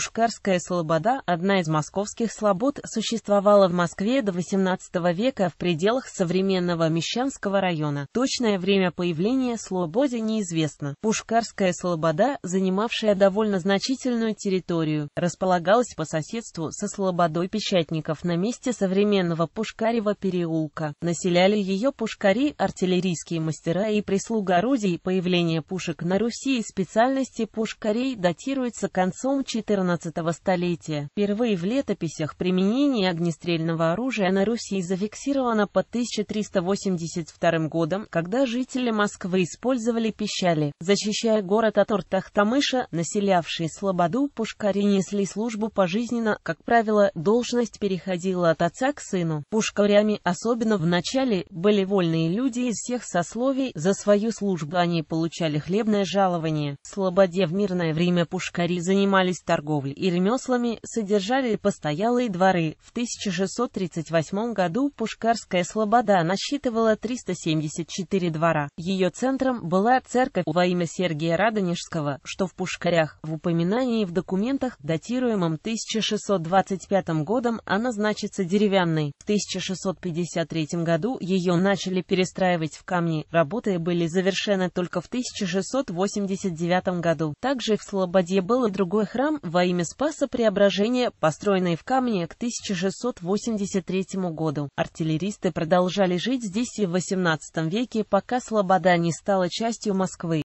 Пушкарская слобода, одна из московских слобод, существовала в Москве до XVIII века в пределах современного Мещанского района. Точное время появления слободе неизвестно. Пушкарская слобода, занимавшая довольно значительную территорию, располагалась по соседству со слободой Печатников на месте современного Пушкарева переулка. Населяли ее пушкари, артиллерийские мастера и прислуга орудий. Появление пушек на Руси и специальности пушкарей датируется концом XIV столетия. Впервые в летописях применение огнестрельного оружия на Руси зафиксировано по 1382 годом, когда жители Москвы использовали пищали. Защищая город от Ортахтамыша, населявшие Слободу, пушкари несли службу пожизненно, как правило, должность переходила от отца к сыну. Пушкарями, особенно в начале, были вольные люди из всех сословий, за свою службу они получали хлебное жалование. В Слободе в мирное время пушкари занимались торговлей и ремеслами, содержали постоялые дворы. В 1638 году Пушкарская Слобода насчитывала 374 двора. Ее центром была церковь во имя Сергия Радонежского, что в Пушкарях. В упоминании в документах, датируемом 1625 годом, она значится деревянной. В 1653 году ее начали перестраивать в камни. Работы были завершены только в 1689 году. Также в Слободе был и другой храм во имя Спаса Преображения, построенный в камне к 1683 году. Артиллеристы продолжали жить здесь и в XVIII веке, пока Слобода не стала частью Москвы.